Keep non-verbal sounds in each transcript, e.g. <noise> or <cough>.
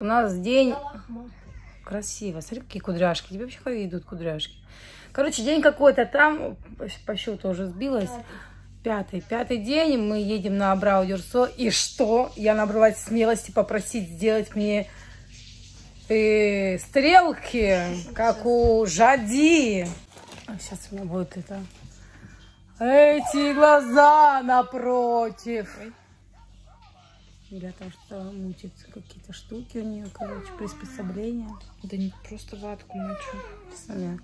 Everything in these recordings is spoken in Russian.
У нас день красиво. Смотри, какие кудряшки. Тебе вообще идут кудряшки. Короче, день какой-то там, по счету уже сбилась. Пятый. Пятый день мы едем на Абрау Дюрсо. И что? Я набралась смелости попросить сделать мне э, стрелки, как у Жади. А сейчас у меня будет это... Эти глаза напротив. Или там что мутится, какие-то штуки у нее, короче, приспособления. Да не просто ватку мочу. Смотри.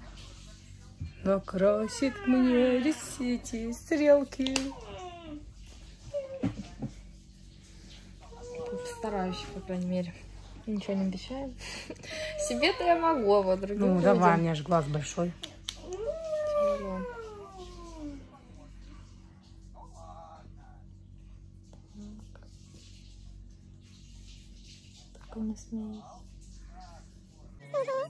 Накрасит мне эти стрелки. Постараюсь, по крайней мере. Ничего не обещаю. <laughs> Себе-то я могу, а вот другим Ну, людям давай, у меня же глаз большой. тяжело. Так он <laughs>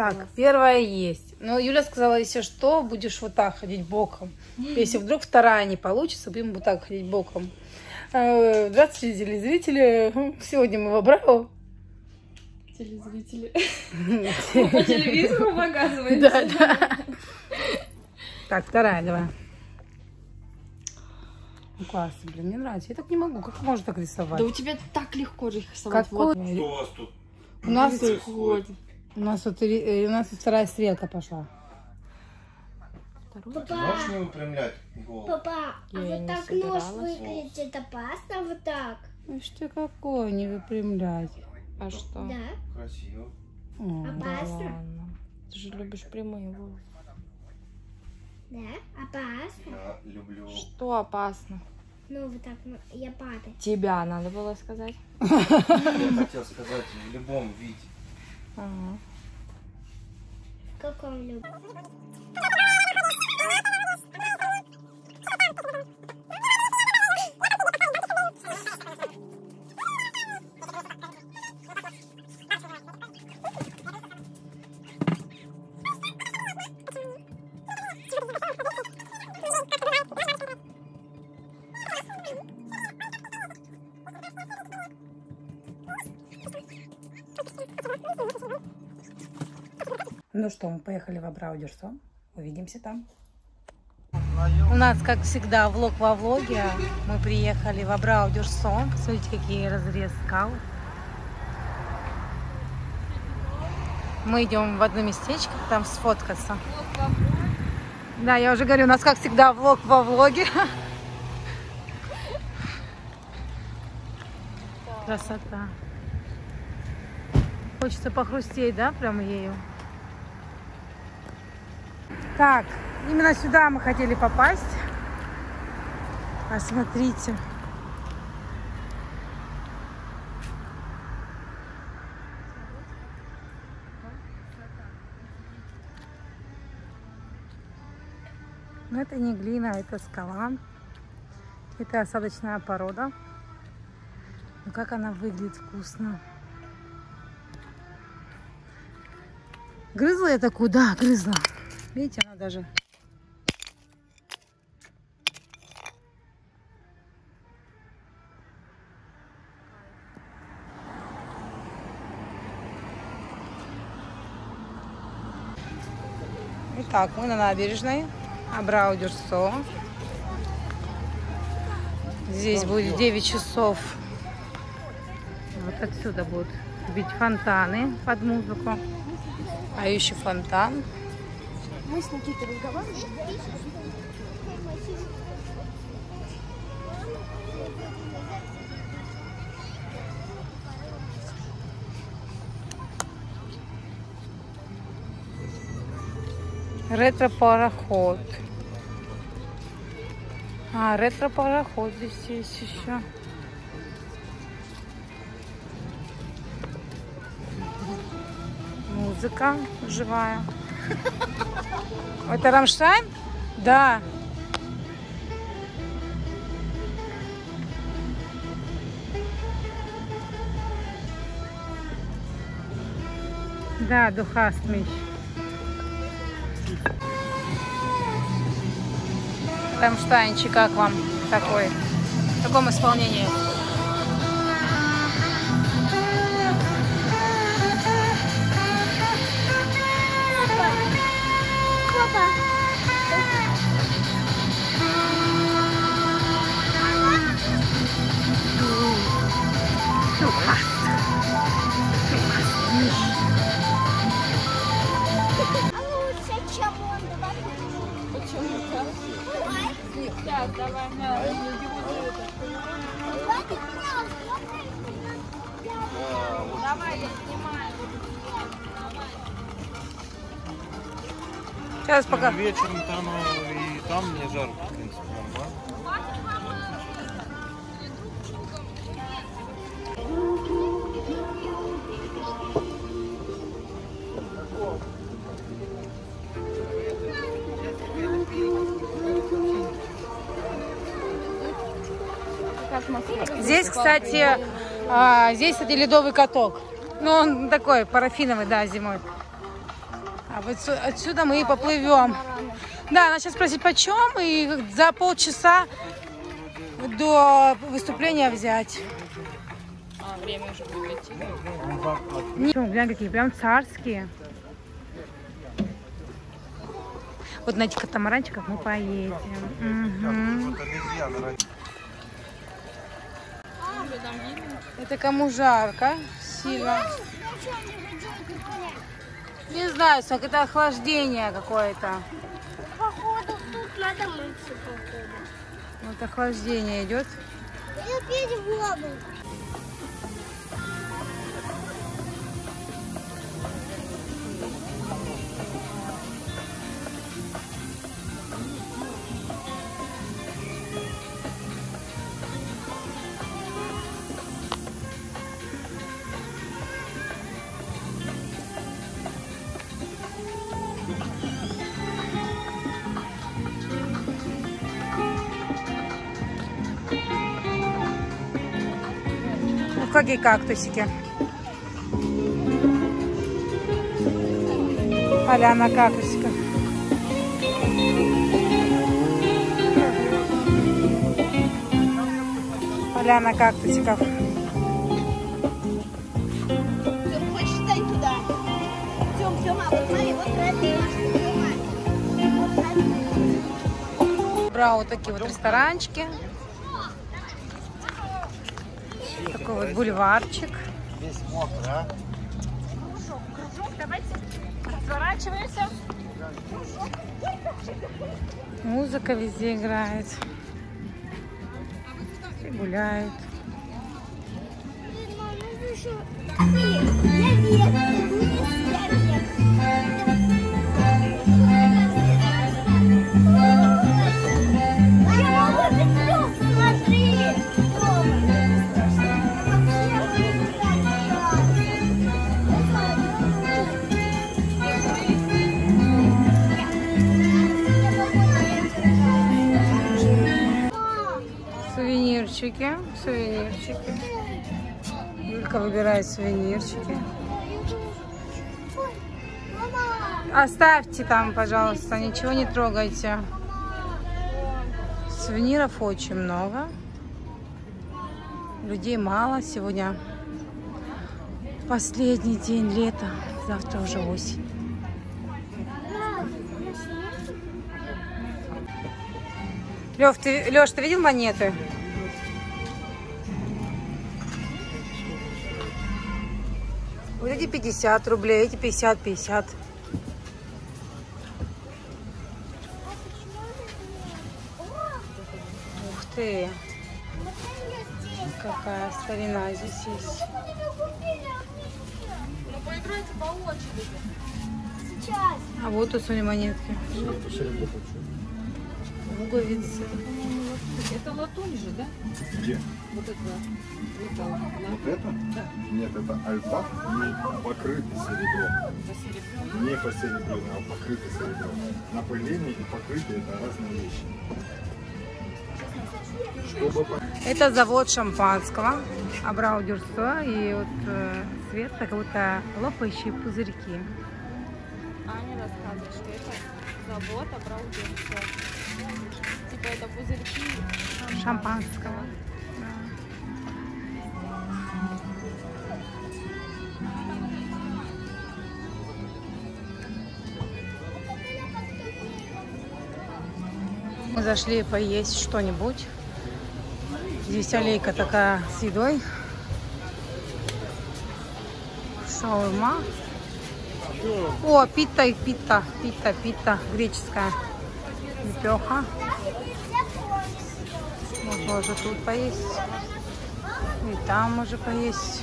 Так, первая есть. Но Юля сказала, если что, будешь вот так ходить боком. <laughs> Если вдруг вторая не получится, будем вот так ходить боком. Э, Здравствуйте, телезрители. <laughs> Сегодня мы в Абрау. Телезрители. <laughs> По телевизору показываете? Да, да. Так, вторая, давай. Ну, классно, блин, мне нравится. Я так не могу. Как можно так рисовать? Да у тебя так легко рисовать. Какой? Вот. Что у вас тут? У нас, происходит? У нас вот э, у нас вот вторая стрелка пошла. Ты можешь не выпрямлять голову? Папа, а Я вот не так собиралась. нос выглядит опасно, вот так. Ну что какое, не выпрямлять. А что? Да? Красиво. О, Да Опасно? ладно. Ты же любишь прямые волосы. Да? Опасно? Я люблю... Что опасно? Ну, вот так, ну, я падаю. Тебя надо было сказать. Я хотел сказать в любом виде. Ага. В каком любом? Ну что, мы поехали в Абрау-Дюрсо. Увидимся там. У нас, как всегда, влог во влоге. Мы приехали в Абрау-Дюрсо. Посмотрите, какие разрез скал. Мы идем в одно местечко, там сфоткаться. Да, я уже говорю, у нас, как всегда, влог во влоге. Красота. Хочется похрустеть, да, прям ею? Так, именно сюда мы хотели попасть. Посмотрите. Но это не глина, это скала. Это осадочная порода. Ну как она выглядит вкусно. Грызла я такую? Да, грызла. Видите, она даже... Итак, мы на набережной. Абрау Дюрсо. Здесь будет 9 часов. Вот отсюда будут бить фонтаны под музыку. А фонтан. Мы с Никитой разговаривали. Ретро-пароход. А, ретро-пароход здесь есть еще. Музыка живая. <laughs> Это Рамштайн? Да. Да, духастмич. Рамштайнчик, как вам такой? В таком исполнении? Сейчас, давай. Меня Давай, я снимаю. Сейчас пока. Вечером там и там мне жарко, в принципе, Здесь, кстати, а, здесь, кстати, ледовый каток. Ну, он такой, парафиновый, да, зимой. А вот сю- отсюда мы и поплывем. Да, она сейчас спросит, почем, и за полчаса до выступления взять. А, время уже будет идти. Ну, глянь, какие прям царские. Вот на этих катамаранчиках мы поедем. Мгм. Это кому жарко? Сильно. Не знаю, как это охлаждение какое-то. Походу, тут надо мыться, походу. Вот охлаждение идет. Опять в воду. Какие кактусики. Поляна кактусиков. Поляна кактусиков. Брал вот такие вот ресторанчики. Такой вот бульварчик. Весь мокрый, а? Сворачиваемся. Музыка везде играет. Все гуляют. Мам, ну? Я вверх, ты вниз, я вверх. Сувенирчики, сувенирчики. Юлька выбирает сувенирчики. Оставьте там, пожалуйста, ничего не трогайте. Сувениров очень много. Людей мало сегодня. Последний день лета. Завтра уже осень. Лев, ты, Леш, ты видел монеты? Эти 50 рублей, эти 50, 50. Ух ты, какая старина здесь есть. Ну, поиграйте по очереди. Сейчас. А вот тут смотри монетки. Пуговицы. Это латунь же, да? Где? Вот это металл. Вот это? Нет, это альпак не покрытый серебром. Не посеребренный, а покрытый серебром. Напыление и покрытие это разные вещи. Чтобы Это завод шампанского. Абрау Дюрсо. И вот э, цвет как будто лопающие пузырьки. Аня рассказывает, что это завод Абрауденца. Типа это пузырьки. Шампанского. Мы зашли поесть что-нибудь. Здесь аллейка такая с едой. Шаурма. О, пита и пита, пита, пита, греческая. Лепеха. Можно уже тут поесть. И там можно поесть.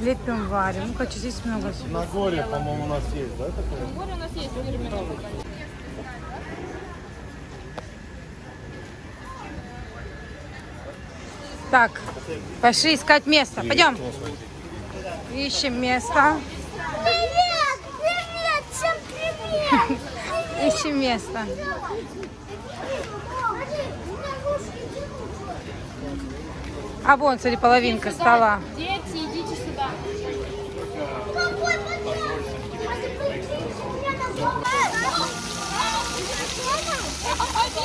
Лепим, варим. Ну, короче, здесь много всего. На горе, по-моему, у нас есть, да, такое? Море у нас есть. Так, пошли искать место. Пойдем. Ищем место. Привет! Привет! Всем привет! <laughs> Ищем место. А вон, смотри, половинка стола. Дети, идите сюда.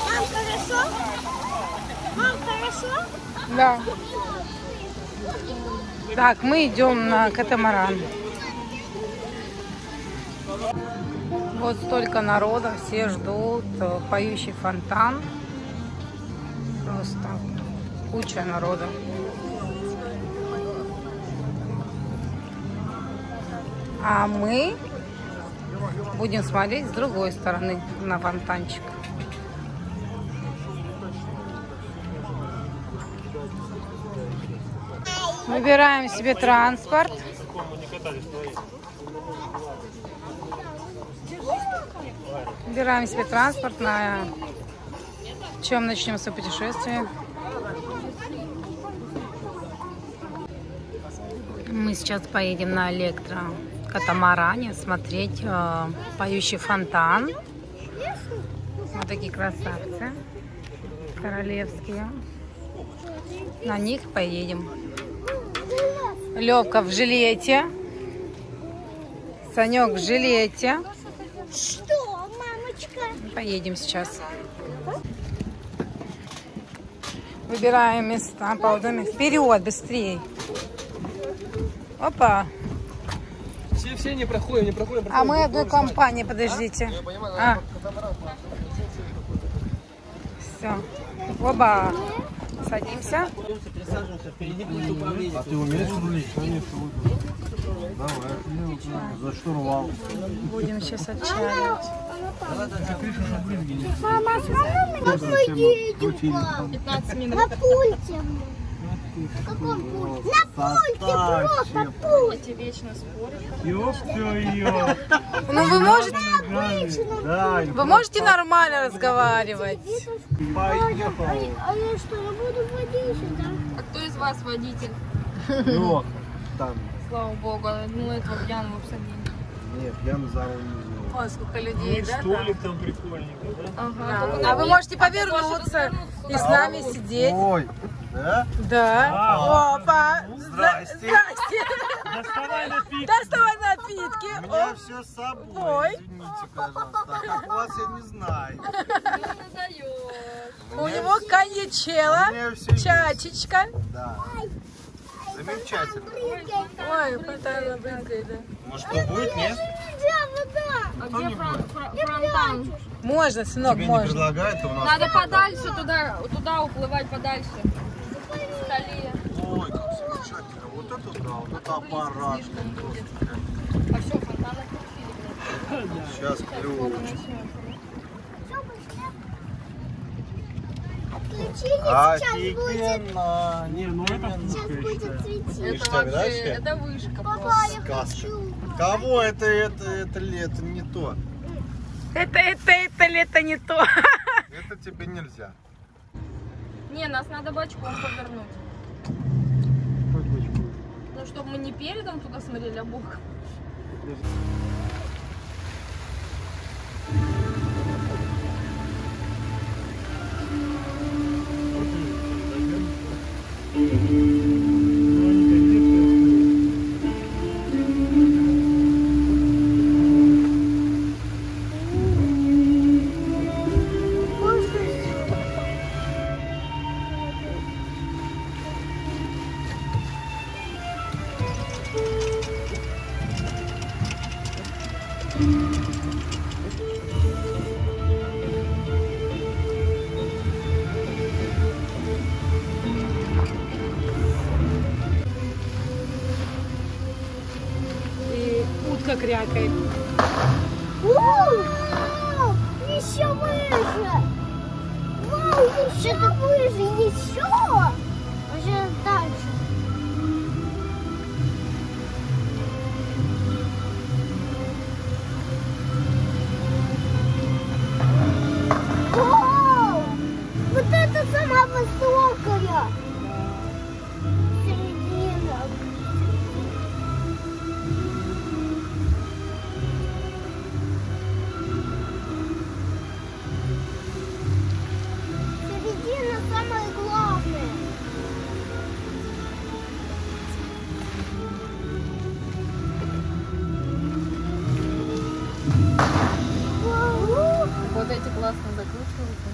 Мам, хорошо? Мам, хорошо? Да. Так, мы идем на катамаран. Вот столько народа, все ждут э, поющий фонтан. Просто куча народа. А мы будем смотреть с другой стороны на фонтанчик. Выбираем себе транспорт. Выбираем себе транспорт, на чем начнем свое путешествие. Мы сейчас поедем на электрокатамаране смотреть э, поющий фонтан. Вот такие красавцы королевские. На них поедем. Левка в жилете. Санек в жилете. Что, мамочка? Поедем сейчас. Выбираем места поудобнее. Вперед, быстрее. Опа. Все, все не проходим, не проходим. А мы одной компании, подождите. А. Все. Оба. Садимся. А ты умеешь рулить? Конечно, Давай. За штурвал. Будем сейчас отчаливать. Мама, а мы едем? 15 минут. На пульте. На каком пульте? На пульте, просто пульт. Дети вечно спорят. Ну вы можете, Да, вы можете нормально разговаривать. А, а я что, не буду водить сюда? А кто из вас водитель? Леха. Там. Слава богу, ну этого пьяного посадили. Нет, я за руль не Ой, сколько людей, да? там? там прикольненько, да? Ага. А вы можете повернуться и с нами сидеть. Ой. Да? Да. Опа. Здрасте. Здрасте. <laughs> Доставай напитки. Доставай напитки. У меня О, все с собой. Ой. Извините, пожалуйста. А как вас я не знаю. Не. У него коньячела, У все чачечка. Да. Замечательно. Ой, фонтан брызгает, да. Может, что будет, нет? А где фрон- фрон- фронтан? Можно, сынок, Тебе не можно. предлагают, то у нас... Надо подальше туда, туда уплывать подальше. К скале. Ой, как замечательно. Аппарат. А все, блин. Сейчас будет, Офигенно. Не, ну это я считаю. цветить. Это вообще, это вышка Папа, Сказка. Кого это, это, это, это не то. Это, это, это, это не то. Это тебе нельзя. Не, нас надо бочком повернуть. Ну, чтобы мы не передом туда смотрели, а боком. Утка крякает. Вау! Еще выше! Вау, еще выше! Еще! Вот эти классно закручиваются.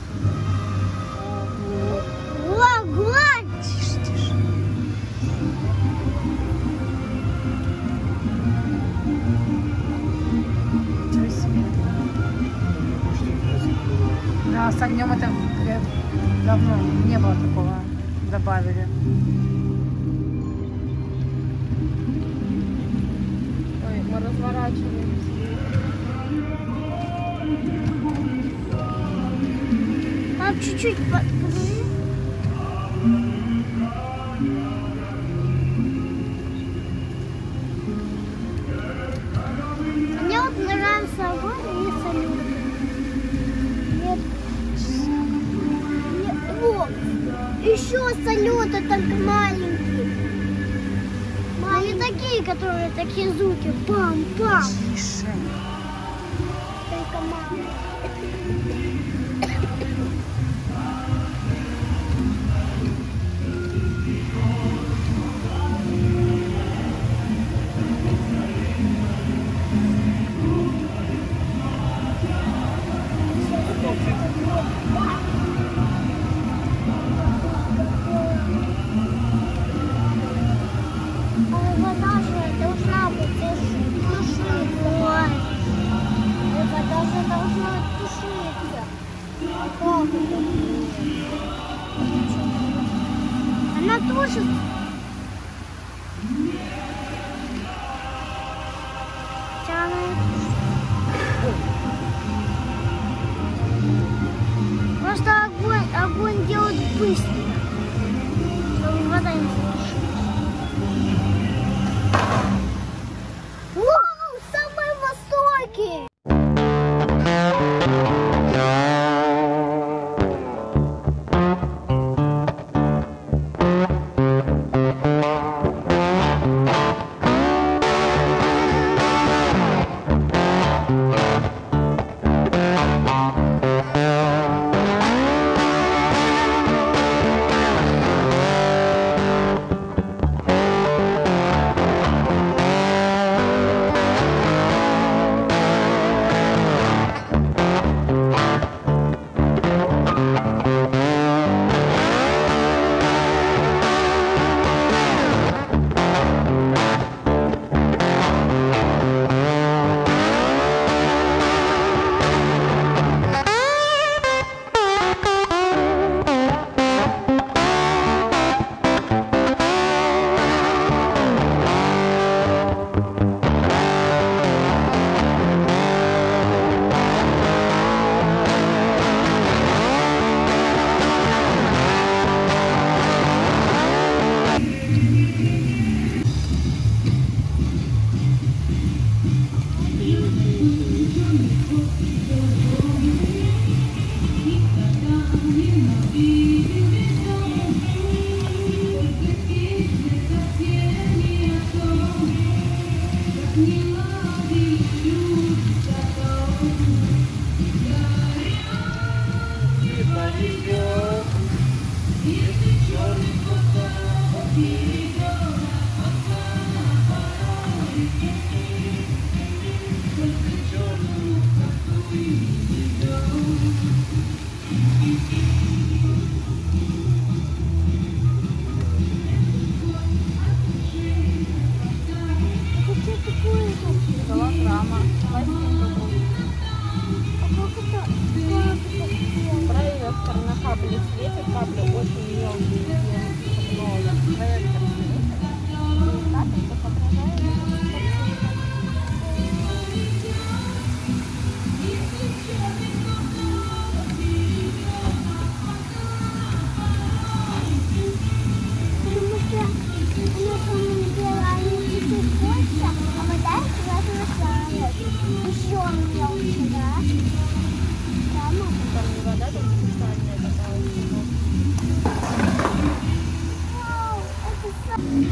Ого! Да, с огнем это давно не было такого. Добавили. Ой, мы разворачиваемся. Чуть-чуть по- подожди. Мне вот нравится огонь и салют. Нет. Нет, Вот. Еще салюты только маленькие. А не такие, которые такие звуки. Пам-пам. Тише. Только маленькие. Она капля очень мелкие, много, проектор. Так это показывает. Еще у меня Yeah.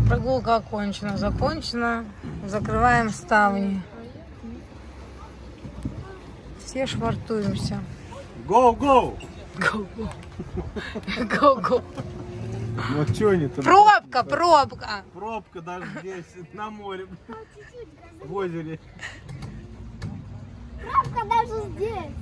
Прогулка окончена. Закончена. Закрываем ставни. Все швартуемся. Гоу-гоу! Гоу-гоу. Гоу-гоу. Ну, а Что они там? Пробка, пробка. Пробка даже здесь, на море. В озере. Пробка даже здесь.